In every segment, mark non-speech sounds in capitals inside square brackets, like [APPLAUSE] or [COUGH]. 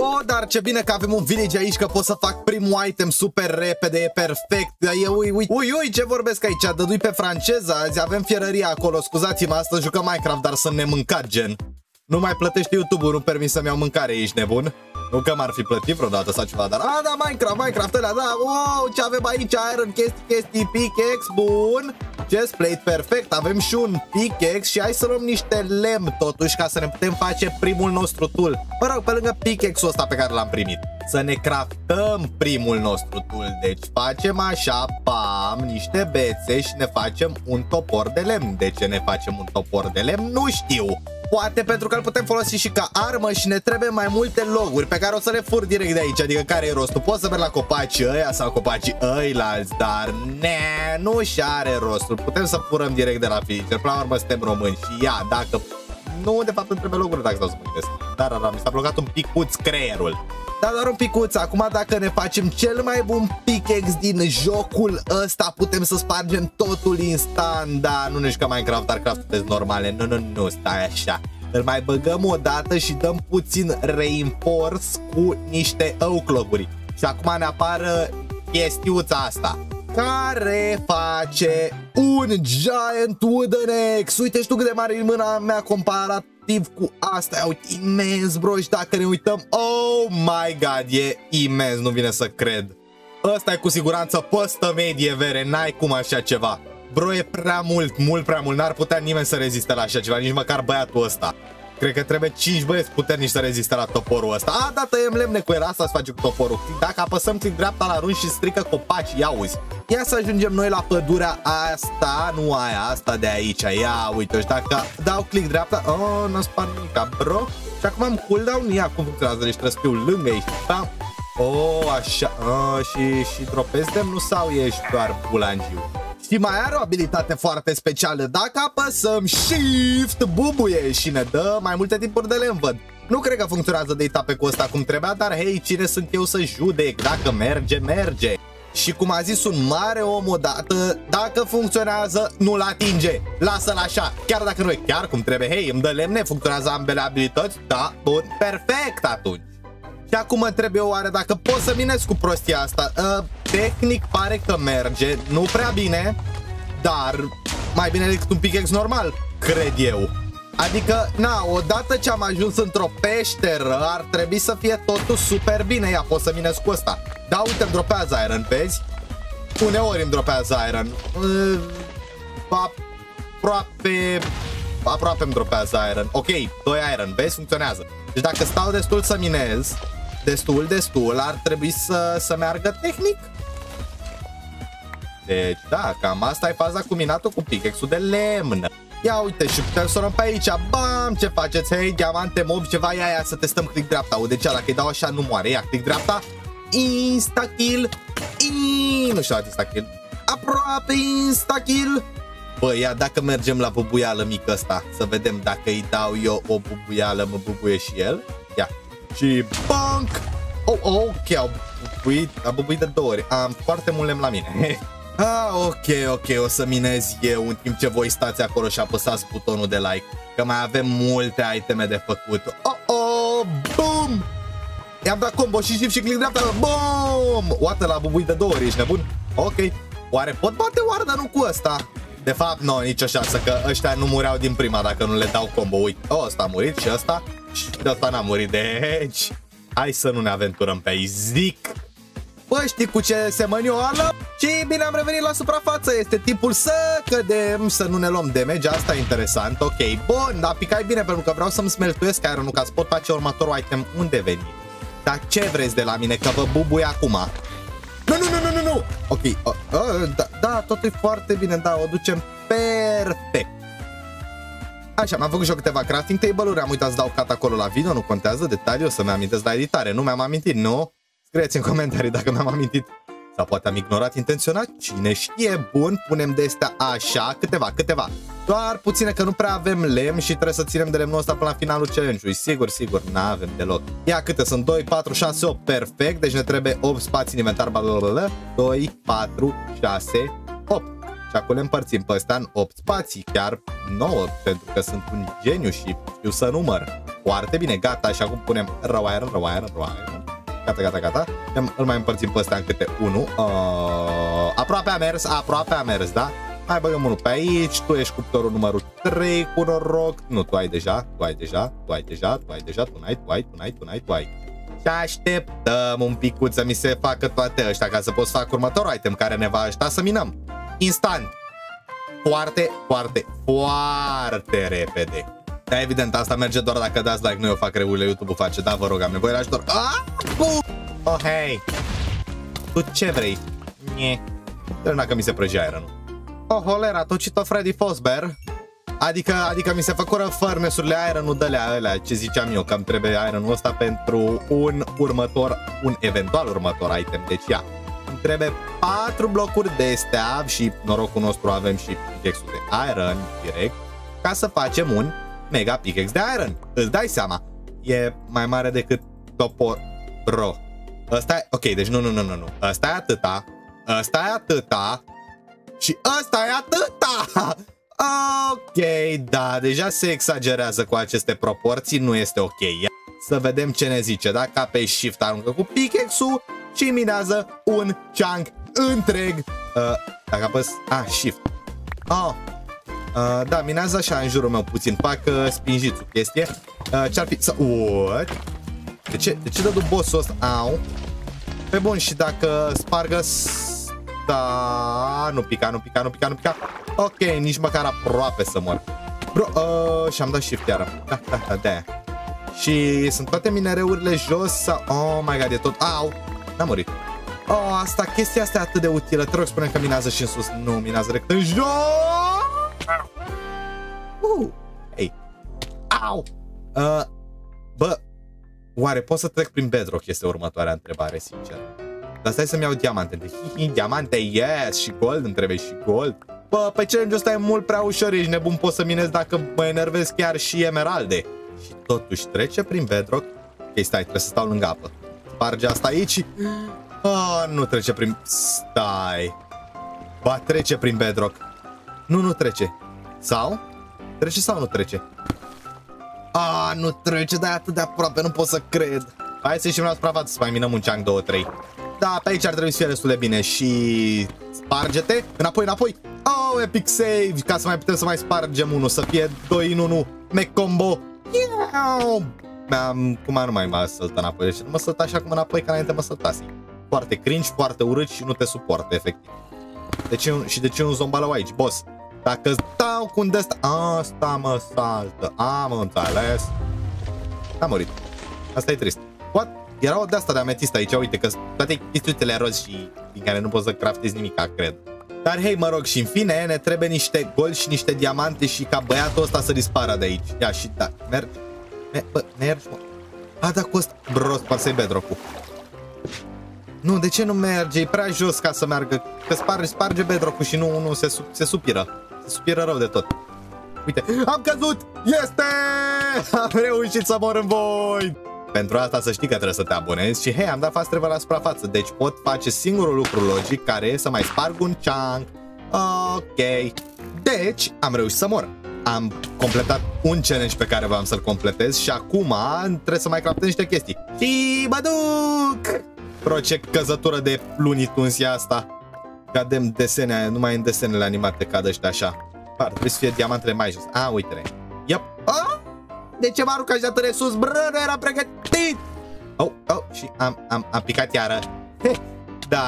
Bă, dar ce bine că avem un village aici, că pot să fac primul item super repede, e perfect. E, ui, ui, ui, ui, ce vorbesc aici? Dădui pe franceză, azi avem fierăria acolo, scuzați-mă, astăzi jucăm Minecraft, dar să ne mâncat, gen. Nu mai plătește YouTube-ul, nu permis să-mi iau mâncare, ești nebun? Nu că m-ar fi plătit vreodată sau ceva, dar... A, da, Minecraft, Minecraft ăla, da, wow, ce avem aici? Iron, chestii, chestii, pickaxe, bun. Chest plate, perfect, avem și un pickaxe și hai să luăm niște lemn totuși ca să ne putem face primul nostru tool. Mă rog, pe lângă pickaxe-ul ăsta pe care l-am primit. Să ne craftăm primul nostru tool. Deci facem așa, pam, niște bețe și ne facem un topor de lemn. De ce ne facem un topor de lemn? Nu știu. Poate pentru că îl putem folosi și ca armă și ne trebuie mai multe loguri pe care o să le fur direct de aici. Adică care e rostul? Poți să merg la copacii ăia sau copacii ăilalți, dar ne, nu și are rostul. Putem să furăm direct de la villager. Până la urmă suntem români și ia, dacă... Nu, de fapt, îmi trebuie loguri dacă stau să mă gândesc. Dar, da, da, mi s-a blocat un picuț creierul. Dar doar un picuț, acum dacă ne facem cel mai bun pickaxe din jocul ăsta Putem să spargem totul instant Da, nu ne jucăm Minecraft, dar craft normale. Nu, nu, nu, stai așa. Îl mai băgăm o dată și dăm puțin reinforce cu niște oak Și acum ne apară chestiuța asta care face un giant wooden axe. Uite, știu cât de mare e mâna mea comparativ cu asta. Uite, imens, bro, și dacă ne uităm, oh my god, e imens, nu vine să cred. Ăsta e cu siguranță păstă medie, vere, n-ai cum așa ceva. Bro, e prea mult, mult prea mult, n-ar putea nimeni să reziste la așa ceva, nici măcar băiatul ăsta. Cred că trebuie 5 băieți puternici să reziste la toporul ăsta. A, da, tăiem lemne cu el, asta se face cu toporul. Dacă apăsăm click dreapta la rând și strică copaci, ia uzi. Ia să ajungem noi la pădurea asta, nu aia, asta de aici. Ia uite, și dacă dau click dreapta, oh, nu spar nimica, bro. Și acum am cooldown, ia cum funcționează, deci trebuie să fiu lângă aici. Bam. Oh, așa, oh, și, și dropezi demnul sau ești doar bulangiu? Și mai are o abilitate foarte specială. Dacă apăsăm Shift, bubuie și ne dă mai multe tipuri de lemn, văd. Nu cred că funcționează de pe cu ăsta cum trebuia, dar hei, cine sunt eu să judec? Dacă merge, merge. Și cum a zis un mare om odată, dacă funcționează, nu-l atinge. Lasă-l așa, chiar dacă nu e chiar cum trebuie. Hei, îmi dă lemne, funcționează ambele abilități? Da, bun, perfect atunci. Și acum mă întreb eu oare dacă pot să minez cu prostia asta. Uh, tehnic pare că merge, nu prea bine, dar mai bine decât un pickaxe normal, cred eu. Adică, na, odată ce am ajuns într-o peșteră, ar trebui să fie totul super bine. Ia, pot să minez cu asta. Da, uite, îmi dropează iron, vezi? Uneori îmi dropează iron. Uh, aproape... Aproape îmi dropează iron. Ok, 2 iron, vezi? Funcționează. Deci dacă stau destul să minez, destul, destul, ar trebui să, să meargă tehnic. Deci, da, cam asta e faza cu minatul cu pickaxe de lemn. Ia uite și putem să luăm pe aici. Bam, ce faceți? Hei, diamante, mob, ceva? Ia, ia, să testăm click dreapta. Uite ce dacă îi dau așa nu moare. Ia, click dreapta. Insta-kill In... Nu știu insta-kill Aproape insta-kill Bă, ia dacă mergem la bubuială mică asta Să vedem dacă îi dau eu o bubuială Mă bubuie și el. Ia Și bonk Oh, oh ok, au bubuit, a bubuit de două ori. Am foarte mult lemn la mine. [LAUGHS] Ah, ok, ok, o să minez eu în timp ce voi stați acolo și apăsați butonul de like Că mai avem multe iteme de făcut. Oh, oh, boom! I-am dat combo și shift și click dreapta. Boom! Oată la bubui de două ori, ești nebun? Ok. Oare pot bate oarda nu cu ăsta? De fapt, nu, nicio șansă, că ăștia nu mureau din prima dacă nu le dau combo. Uite, oh, ăsta a murit și ăsta și ăsta n-a murit. Deci, hai să nu ne aventurăm pe aici. Zic, Bă, știi cu ce semănioală? Și bine am revenit la suprafață, este timpul să cădem, să nu ne luăm damage, asta e interesant, ok, bun, dar picai bine pentru că vreau să-mi smeltuiesc ironul ca să pot face următorul item unde veni. Dar ce vreți de la mine, că vă bubui acum? Nu, nu, nu, nu, nu, nu! Ok, uh, uh, da, da, totul e foarte bine, da, o ducem perfect. Așa, m-am făcut și eu câteva crafting table-uri, am uitat să dau cat acolo la video, nu contează, detaliu, să mi amintesc la editare, nu mi-am amintit, nu? Scrieți în comentarii dacă mi-am amintit sau poate am ignorat intenționat, cine știe, bun, punem de astea așa, câteva, câteva. Doar puține că nu prea avem lemn și trebuie să ținem de lemnul ăsta până la finalul challenge-ului. Sigur, sigur, n-avem deloc. Ia câte sunt? 2, 4, 6, 8, perfect, deci ne trebuie 8 spații în inventar, bla, bla, bla, 2, 4, 6, 8. Și acum le împărțim pe astea în 8 spații, chiar 9, pentru că sunt un geniu și știu să număr. Foarte bine, gata, și acum punem raw iron, raw iron, raw iron. Gata, gata, gata. Îl mai împărțim pe astea în câte 1. Uh, aproape a mers, aproape a mers, da? Hai băgăm unul pe aici, tu ești cuptorul numărul 3 cu noroc. Nu, tu ai deja, tu ai deja, tu ai deja, tu ai deja, tu n-ai, tu ai, tu n-ai, tu n-ai, tu ai. Și așteptăm un picuț să mi se facă toate ăștia ca să pot să fac următorul item care ne va ajuta să minăm. Instant. Foarte, foarte, foarte repede. Da, evident, asta merge doar dacă dați like, nu eu fac regulile, YouTube-ul face, da, vă rog, am nevoie de ajutor. Ah! Oh, hei! Tu ce vrei? Nie. Dacă mi se prăjea iron Oh, holera, tocito Freddy Fosber. Adică, adică mi se făcură furnace-urile iron-ul de alea, ce ziceam eu, că îmi trebuie iron-ul ăsta pentru un următor, un eventual următor item. Deci ia, îmi trebuie 4 blocuri de astea și norocul nostru avem și pickaxe de iron direct ca să facem un mega pickaxe de iron. Îți dai seama, e mai mare decât topor ro. Ăsta e, ok, deci nu, nu, nu, nu, nu. Ăsta e atâta, ăsta e atâta, și ăsta e atâta! [LAUGHS] Ok, da, deja se exagerează cu aceste proporții, nu este ok. Ia să vedem ce ne zice. Dacă pe shift aruncă cu pickaxe-ul și minează un chunk întreg. Uh, dacă apăs... Ah, shift. Oh. Uh, da, minează așa în jurul meu puțin. Fac uh, spinjițul chestie. Uh, Ce-ar fi să... What? De ce, de ce dă bossul ăsta? Au. Pe bun, și dacă spargă da, nu pica, nu pica, nu pica, nu pica. Ok, nici măcar aproape să mor. Bro, uh, și-am dat shift iară. Da, da, da, de Și sunt toate minereurile jos sau... Oh my god, e tot... Au! N-am murit. Oh, asta, chestia asta e atât de utilă. Te rog, spune că minează și în sus. Nu, minează direct în jos! Uh, hey. Au! Uh, bă, oare pot să trec prin bedrock? Este următoarea întrebare, sincer. Dar stai să-mi iau diamante. Deci, [LAUGHS] hi, hi, diamante, yes! Și gold, îmi trebuie și gold. Bă, pe challenge ăsta e mult prea ușor, ești nebun, pot să minez dacă mă enervez chiar și emeralde. Și totuși trece prin bedrock. Ok, stai, trebuie să stau lângă apă. Sparge asta aici. Ah, nu trece prin... Stai. Ba, trece prin bedrock. Nu, nu trece. Sau? Trece sau nu trece? Ah, nu trece, dar atât de aproape, nu pot să cred. Hai să ieșim la suprafață să mai minăm un chunk 2-3. Da, pe aici ar trebui să fie destul de bine și sparge-te, înapoi, înapoi. Oh, epic save, ca să mai putem să mai spargem unul, să fie 2 în 1, mec combo. Yeah! Am cum nu mai mă săltă înapoi, deci nu mă sălta așa cum înapoi ca înainte mă săltasi. Foarte cringe, foarte urât și nu te suportă, efectiv. De ce, și de ce un zombalău aici, boss? Dacă stau cu un de asta, asta mă saltă, am înțeles. Am murit. Asta e trist. What? Era o de asta de ametist aici, uite că toate chestiuțele roz și din care nu poți să craftezi nimic, cred. Dar hei, mă rog, și în fine ne trebuie niște gol și niște diamante și ca băiatul ăsta să dispară de aici. Ia și da, mergi. Me bă, mergi, mă. A, da, cu ăsta. Bro, sparsei bedrock-ul. Nu, de ce nu merge? E prea jos ca să meargă. Că sparge, sparge bedrock-ul și nu, nu se, se supiră. Se supiră rău de tot. Uite, am căzut! Este! [LAUGHS] Am reușit să mor în voi! Pentru asta să știi că trebuie să te abonezi și hei, am dat fast travel la suprafață, deci pot face singurul lucru logic care e să mai sparg un chunk. Ok. Deci, am reușit să mor. Am completat un challenge pe care vreau să-l completez și acum trebuie să mai craftez niște chestii. Și mă duc! Pro, ce căzătură de Looney Tunes e asta. Cadem desene, numai în desenele animate cad ăștia așa. Par, trebuie să fie diamantele mai jos. A, uite-le. Yep. Ah! De ce m-a aruncat de atât de sus? Bră, nu era pregătit! Oh, oh, și am, am, am picat iară. He, da,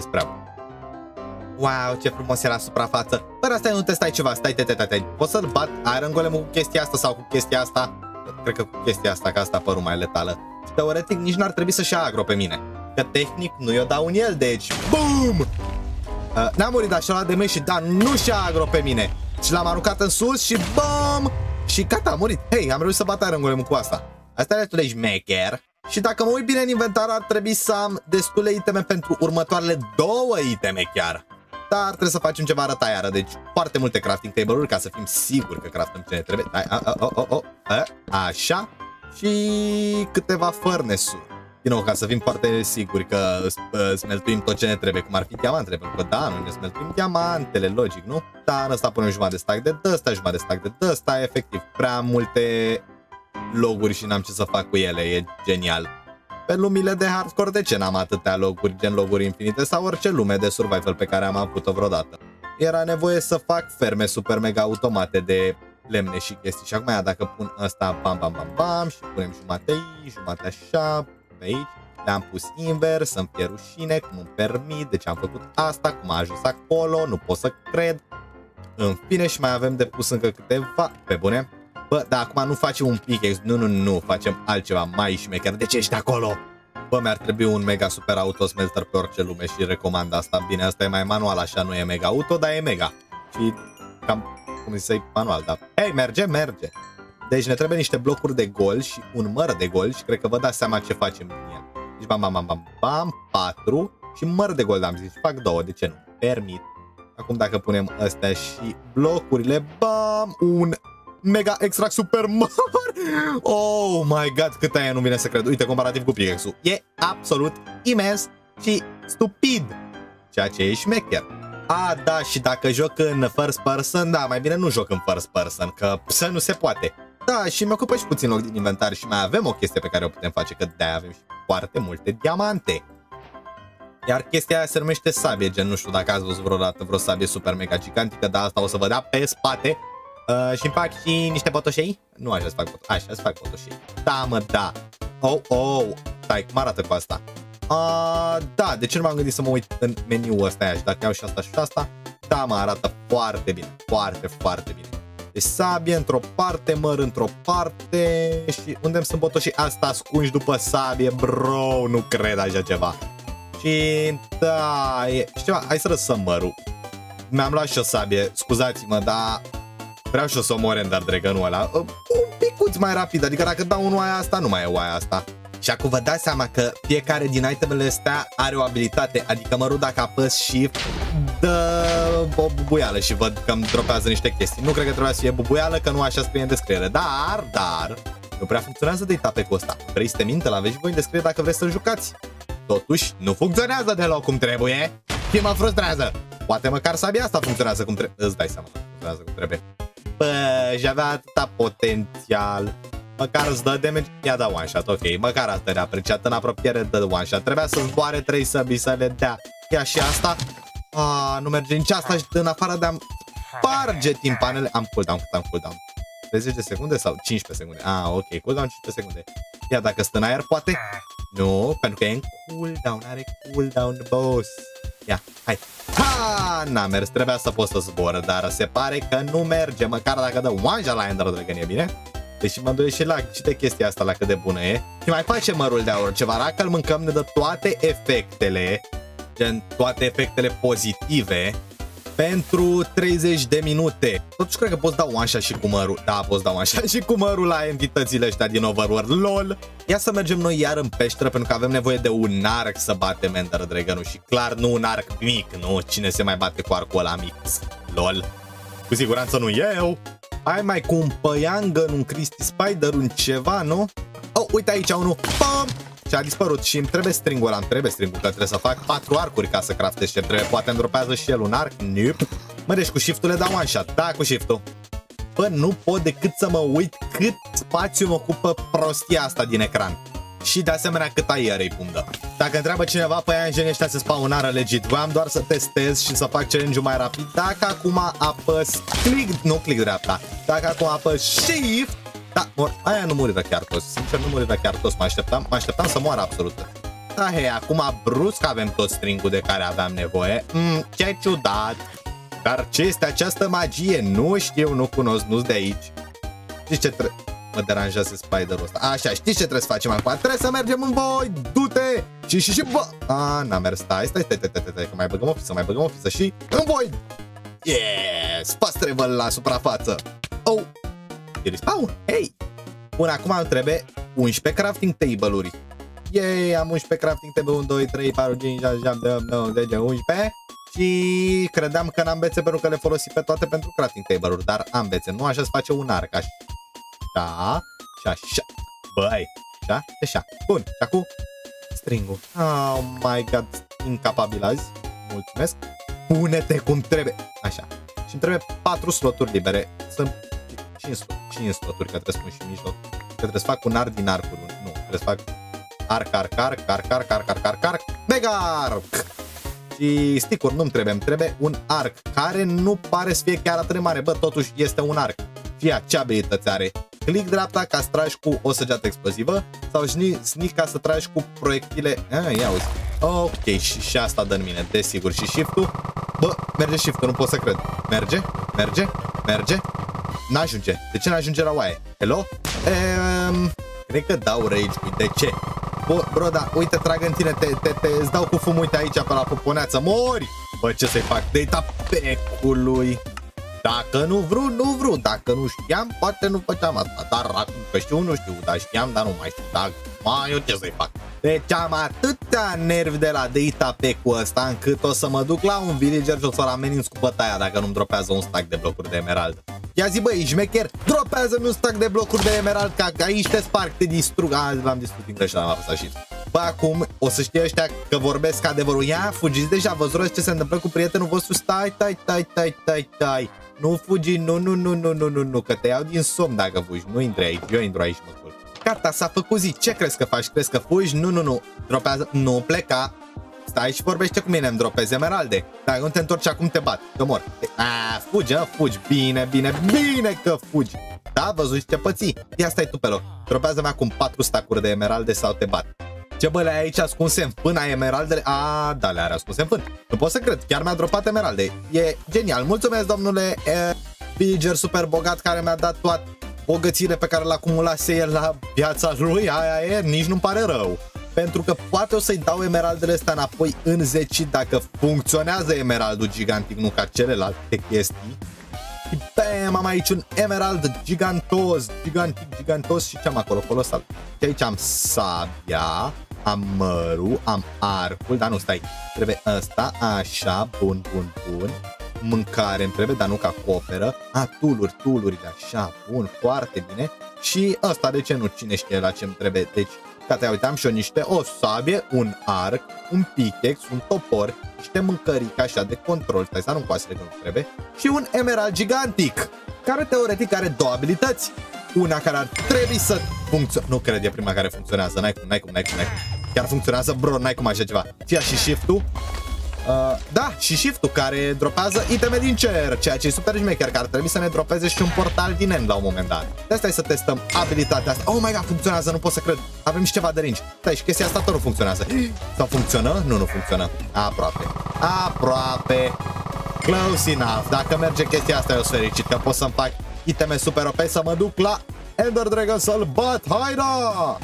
spre Wow, ce frumos era suprafață. Fără asta nu te stai ceva, stai, te, te, te, te. Poți să-l bat Iron Golem cu chestia asta sau cu chestia asta? Cred că cu chestia asta, că asta părul mai letală. Și teoretic nici n-ar trebui să-și agro pe mine. Că tehnic nu i-o dau în el, deci BOOM! Uh, n-am murit așa de mei și da, nu și agro pe mine. Și l-am aruncat în sus și BOOM! Și gata, a murit. Hei, am reușit să bat Iron Golem cu asta. Asta e destul de șmecher. Și dacă mă uit bine în inventar, ar trebui să am destule iteme pentru următoarele două iteme chiar. Dar trebuie să facem ceva rătaiară, deci foarte multe crafting table-uri ca să fim siguri că craftăm ce ne trebuie. A, a, a, a, a, a, așa. Și câteva furnace-uri. Din nou, ca să fim foarte siguri că uh, smeltuim tot ce ne trebuie, cum ar fi diamantele, pentru că da, noi ne smeltuim diamantele, logic, nu? Da, în ăsta punem jumătate de stack de dăsta, jumătate de stack de dăsta, efectiv, prea multe loguri și n-am ce să fac cu ele, e genial. Pe lumile de hardcore, de ce n-am atâtea loguri, gen loguri infinite sau orice lume de survival pe care am avut-o vreodată? Era nevoie să fac ferme super mega automate de lemne și chestii. Și acum, dacă pun ăsta, bam, bam, bam, bam, și punem jumate aici, jumate așa, pe aici, le-am pus invers, să-mi fie rușine, cum îmi permit, de ce am făcut asta, cum a ajuns acolo, nu pot să cred. În fine, și mai avem de pus încă câteva, pe bune. Bă, dar acum nu facem un pickaxe, nu, nu, nu, facem altceva mai șmecher. De ce ești acolo? Bă, mi-ar trebui un mega super auto smelter pe orice lume și recomand asta. Bine, asta e mai manual, așa nu e mega auto, dar e mega. Și cam, cum zice, manual, dar... Hei, merge, merge! Deci ne trebuie niște blocuri de gol și un măr de gol și cred că vă dați seama ce facem din el. Deci bam, bam, bam, bam, bam, 4 și măr de gol, am zis, fac două, de ce nu? Permit. Acum dacă punem astea și blocurile, bam, un mega extract super mare. [LAUGHS] Oh my god, cât aia nu vine să cred. Uite, comparativ cu pickaxe E absolut imens și stupid. Ceea ce e șmecher. A, da, și dacă joc în first person, da, mai bine nu joc în first person, că să nu se poate. Da, și mi ocupă și puțin loc din inventar și mai avem o chestie pe care o putem face, că de avem și foarte multe diamante. Iar chestia aia se numește sabie, gen nu știu dacă ați văzut vreodată vreo sabie super mega gigantică, dar asta o să vă dea pe spate. Uh, și îmi fac și niște botoșei? Nu așa să fac botoșei, așa să fac botoșei. Da, mă, da. Oh, oh, stai, cum arată cu asta? Uh, da, de ce nu m-am gândit să mă uit în meniul ăsta și dacă iau și asta și asta? Da, mă arată foarte bine, foarte, foarte bine. Deci sabie într-o parte, măr într-o parte și unde sunt botoșii asta ascunși după sabie, bro, nu cred așa ceva. Și da, e, și ceva, hai să răsăm mărul. Mi-am luat și o sabie, scuzați-mă, dar vreau și o să omor Ender Dragon-ul ăla. Un picuț mai rapid, adică dacă dau un oaia asta, nu mai e oaia asta. Și acum vă dați seama că fiecare din itemele astea are o abilitate, adică mărul dacă apăs shift, dă o bubuială și văd că îmi dropează niște chestii. Nu cred că trebuia să fie bubuială, că nu așa scrie în descriere, dar, dar, nu prea funcționează de tape cu ăsta. Vrei să te minte, la vezi voi în descriere dacă vreți să jucați. Totuși, nu funcționează deloc cum trebuie și mă frustrează. Poate măcar sabia asta funcționează cum trebuie. Îți dai seama, funcționează cum trebuie. Bă, și avea atâta potențial. Măcar îți dă damage, ia da one shot, ok, măcar asta era apreciat în apropiere de one shot. Trebuia să zboare trei săbi să le dea. Ia și asta. Ah, nu merge nici asta și în afară de a sparge timpanele. Am cooldown, cât am cooldown? 30 de secunde sau 15 secunde? Ah, ok, cooldown 15 secunde. Ia dacă stă în aer, poate? Nu, pentru că e în cooldown, are cooldown, boss. Ia, hai. Ha, n-a mers, trebuia să pot să zbor, dar se pare că nu merge, măcar dacă dă one shot la Ender Dragon, e bine? Deci mă îndoiesc și la și de chestia asta la cât de bună e. Și mai face mărul de aur ceva, dacă îl mâncăm ne dă toate efectele, gen toate efectele pozitive pentru 30 de minute. Totuși cred că poți da one shot și cu mărul. Da, poți da one shot și cu mărul la entitățile ăștia din Overworld. LOL! Ia să mergem noi iar în peșteră pentru că avem nevoie de un arc să batem Ender Dragon-ul și clar nu un arc mic, nu? Cine se mai bate cu arcul ăla mic? LOL! Cu siguranță nu eu! Ai mai cu un păiangăn, un Christy Spider, un ceva, nu? Oh, uite aici unul! Pam! Și a dispărut și îmi trebuie stringul ăla, îmi trebuie stringul, că trebuie să fac patru arcuri ca să craftez ce trebuie. Poate îmi dropează și el un arc? Nope. Mă, deci cu shift-ul le dau one shot. Da, cu shift-ul. Bă, nu pot decât să mă uit cât spațiu mă ocupă prostia asta din ecran. Și de asemenea cât aer îi pundă. Dacă întreabă cineva, pe aia în ăștia se spawnară legit. Voiam doar să testez și să fac challenge-ul mai rapid. Dacă acum apăs click, nu click dreapta. Dacă acum apăs shift, da, mor, aia nu muriră chiar toți. Sincer, nu muriră chiar toți. Mă așteptam, mă așteptam să moară absolut. Da, hei, acum brusc avem tot stringul de care aveam nevoie. Mm, ce ciudat. Dar ce este această magie? Nu știu, nu cunosc, nu-s de aici. Știți ce trebuie? Mă deranjează spiderul ăsta. Așa, știți ce trebuie să facem acum? Trebuie să mergem în voi! Du-te! Și, și, și, bă! A, n-a mers. Stai, stai, stai, stai, stai, stai, că mai băgăm o fisă, mai băgăm o fisă și în voi! Yes! Păstrevă la suprafață! Oh! E respawn? Hei! Bun, acum îmi trebuie 11 crafting table-uri. Yay, am 11 crafting table, 1, 2, 3, 4, 5, 6, 7, 8, 9, 10, 11 și credeam că n-am bețe pentru că le folosi pe toate pentru crafting table-uri, dar am bețe, nu așa se face un arc, așa, și așa, și așa, băi, așa, așa, bun, și acum stringul. Oh my god, incapabil azi. Mulțumesc. Pune-te cum trebuie. Așa. Și îmi trebuie 4 sloturi libere. Sunt 5 sloturi, 5 sloturi, că trebuie să pun și mijloc. Că trebuie să fac un arc din arcuri. Nu, trebuie să fac arc, arc, arc, arc, arc, arc, arc, arc, arc, mega arc! Și sticuri nu-mi trebuie, îmi trebuie un arc care nu pare să fie chiar atât de mare. Bă, totuși este un arc. Fia, ce abilități are? click dreapta ca să tragi cu o săgeată explozivă sau sneak ca să tragi cu proiectile... Ah, ia uzi. Ok, și, și asta dă în mine, desigur. Și shift-ul... Bă, merge shift-ul, nu pot să cred. Merge? Merge? Merge? N-ajunge. De ce n-ajunge la oaie? Hello? Ehm, cred că dau rage. De ce? Bă, bro, da, uite, trag în tine, te, te, te, îți dau cu fum, uite aici pe la puponeață, mori! Bă, ce să-i fac? Data pecului! Dacă nu vreau, nu vreau. Dacă nu știam, poate nu făceam asta. Dar acum că știu, nu știu. Dar știam, dar nu mai știu. Dar mai eu ce să-i fac? Deci am atâtea nervi de la data pe cu ăsta încât o să mă duc la un villager și o să-l ameninț cu bătaia dacă nu-mi dropează un stack de blocuri de emerald. Ia zi băi, șmecher, dropează-mi un stack de blocuri de emerald ca aici te sparg, te distrug. A, l-am distrug din greșeală, am apăsat și Bă, acum o să știe ăștia că vorbesc adevărul. Ia, fugiți deja, văzut ce se întâmplă cu prietenul vostru. Stai, stai, stai, stai, stai, stai. Nu fugi, nu, nu, nu, nu, nu, nu, nu, că te iau din somn dacă fugi. Nu intri aici, eu intru aici, mă culc. Gata, s-a făcut zi. Ce crezi că faci? Crezi că fugi? Nu, nu, nu. Dropează. Nu pleca. Stai și vorbește cu mine, îmi dropezi emeralde. Dacă nu te întorci acum, te bat. Te mor. A, fugi, a, fugi. Bine, bine, bine că fugi. Da, văzut ce pății. Ia stai tu pe loc. Dropează-mi acum 4 stacuri de emeralde sau te bat. Ce bă, le ai aici ascunse în fân, ai emeraldele? A, da, le are ascunse în fân. Nu pot să cred, chiar mi-a dropat emeralde. E genial. Mulțumesc, domnule e, Villager super bogat care mi-a dat toate bogățile pe care le acumulase el la viața lui, aia e, nici nu-mi pare rău. Pentru că poate o să-i dau emeraldele astea înapoi în 10 dacă funcționează emeraldul gigantic, nu ca celelalte chestii. Și bam, am aici un emerald gigantos, gigantic, gigantos și ce am acolo, colosal. Și aici am sabia, am mărul, am arcul, dar nu, stai, trebuie ăsta, așa, bun, bun, bun, mâncare îmi trebuie, dar nu ca coperă, a, tuluri, tulurile, așa, bun, foarte bine, și ăsta, de ce nu, cine știe la ce îmi trebuie, deci, Gata, uite, am și eu niște, o sabie, un arc, un pickaxe, un topor, niște mâncărică așa de control, stai să nu coasele că nu trebuie, și un emerald gigantic, care teoretic are două abilități. Una care ar trebui să funcționeze, nu cred, e prima care funcționează, n-ai cum, n-ai cum, n-ai cum, n-ai cum. Chiar funcționează, bro, n-ai cum așa ceva. Fia și shift-ul, Uh, da, și shift-ul care dropează iteme din cer, ceea ce e super șmecher, care ar trebui să ne dropeze și un portal din end la un moment dat. De asta e să testăm abilitatea asta. Oh my god, funcționează, nu pot să cred. Avem și ceva de rinci. Stai, și chestia asta tot nu funcționează. Sau funcționă? Nu, nu funcționă. Aproape. Aproape. Close enough. Dacă merge chestia asta, eu sunt fericit că pot să-mi fac iteme super OP să mă duc la Ender Dragon să-l bat. Haida!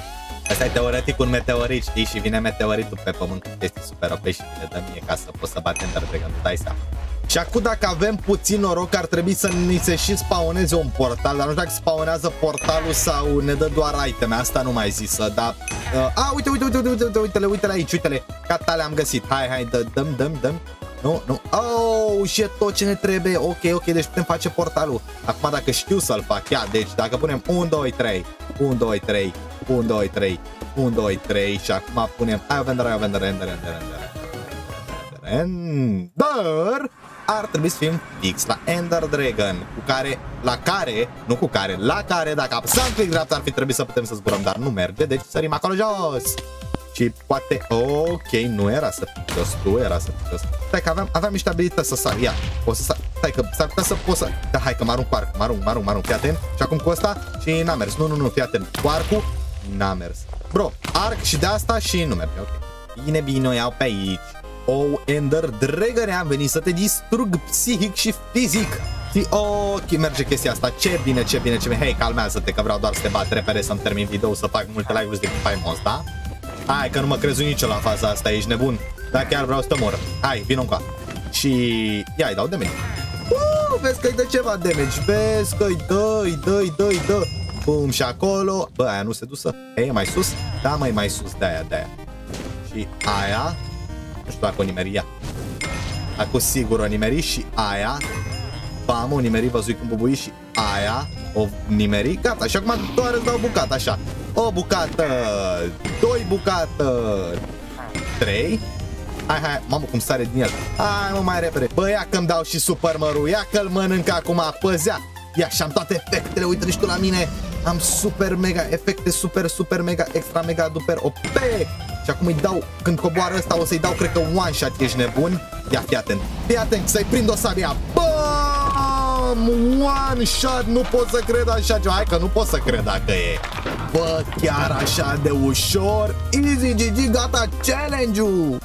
Asta e teoretic un meteorit, știi? Și vine meteoritul pe pământ cu chestii super OP și vine de mie ca să pot să bat Ender Dragon, dai seama. Și acum dacă avem puțin noroc ar trebui să ni se și spawneze un portal, dar nu știu dacă spawnează portalul sau ne dă doar iteme, asta nu mai zisă, dar... Uh, a, uite, uite, uite, uite, uite, uite-le, uite-le aici, uite-le, gata, le-am găsit, hai, hai, dă, dăm, dăm, dăm, nu, nu, oh, și e tot ce ne trebuie, ok, ok, deci putem face portalul, acum dacă știu să-l fac, ia, deci dacă punem 1, 2, 3, 1, 2, 3, 1, 2, 3, 1, 2, 3 și acum punem, ai o vendere, ai o vendere, vendere, vendere, vendere, vendere, dar ar trebui să fim fix la Ender Dragon, cu care, la care, nu cu care, la care, dacă apăsăm click dreapta ar fi trebuit să putem să zburăm, dar nu merge, deci sărim acolo jos. Și poate, ok, nu era să fii jos, tu era să fii jos. Stai că aveam, aveam niște abilități să sar, ia, o să sar, stai că s-ar putea să pot să, da, hai că mă arunc cu arc, mă arunc, mă arunc, mă arunc, fii atent. Și acum cu ăsta și n-a mers, nu, nu, nu, fii atent, cu arcul n-a mers. Bro, arc și de asta și nu merge, ok. Bine, bine, o iau pe aici. Oh, Ender Dragon, am venit să te distrug psihic și fizic. Și ok, merge chestia asta. Ce bine, ce bine, ce bine. Hei, calmează-te că vreau doar să te bat repede să-mi termin video, să fac multe live-uri de faimos, da? Hai, că nu mă crezi nicio la faza asta, ești nebun. Da, chiar vreau să te mor. Hai, vino încoa. Și ia, îi dau damage. Uh, vezi că-i dă ceva damage. Vezi că-i dă, îi dă, îi dă, îi dă. Bum, și acolo. Bă, aia nu se dusă. E, mai sus? Da, mai mai sus, de-aia, de-aia. Și aia nu știu dacă o nimeri ea. Acum sigur o nimeri și aia. Bam, o nimeri văzui când bubui și aia o nimeri. Gata, și acum doar îți dau bucat, așa. O bucată, doi bucată, trei. Hai, hai, mamă, cum sare din el. Hai, mă, mai repede. Bă, ia că-mi dau și super mărul. Ia că-l mănânc acum, păzea. Ia și am toate efectele, uite și tu la mine. Am super mega efecte, super, super mega, extra mega, duper OP. Și acum îi dau, când coboară ăsta, o să-i dau, cred că one shot, ești nebun. Ia, fii atent. Fii atent, să-i prind o sabia. Bam! One shot, nu pot să cred așa ceva. Hai că nu pot să cred dacă e. Bă, chiar așa de ușor. Easy, GG, gata challenge-ul.